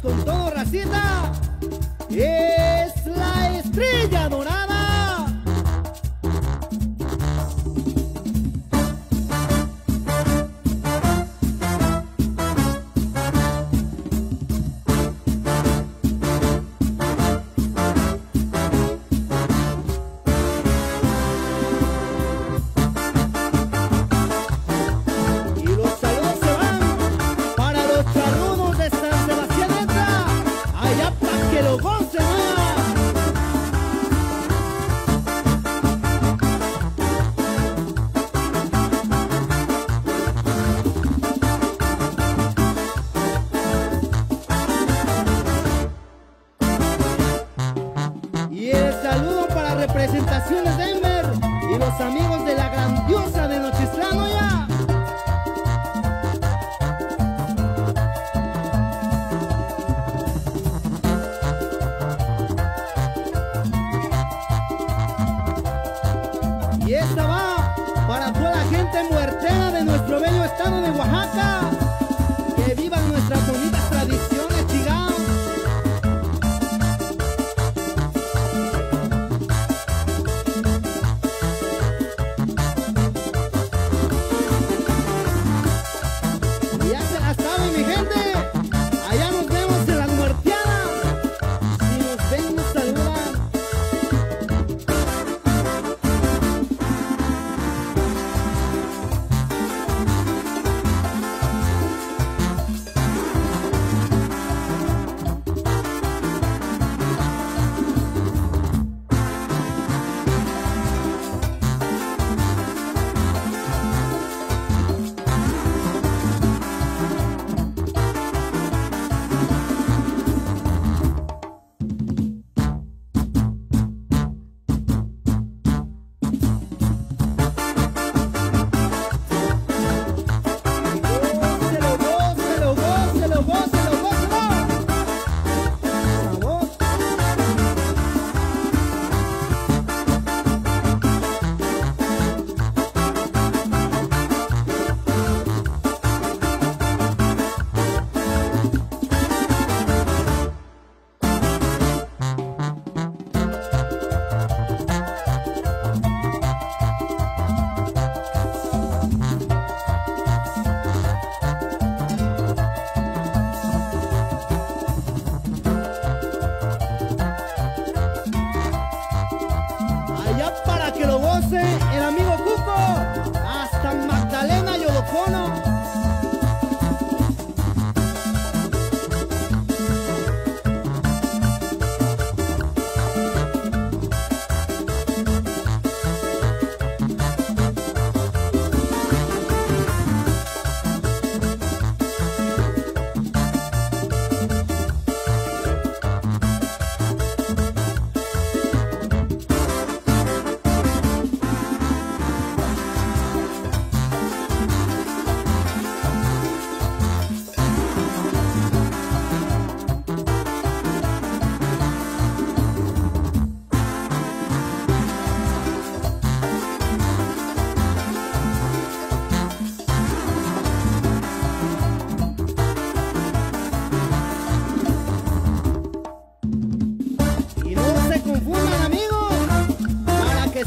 con todo, racita. Es la estrella dorada. representaciones de Denver y los amigos de la grandiosa de Nochislano ya. Y esta va para toda la gente muertera de nuestro bello estado de Oaxaca.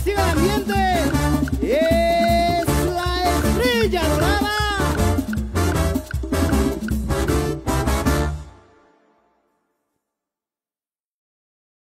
Sigan la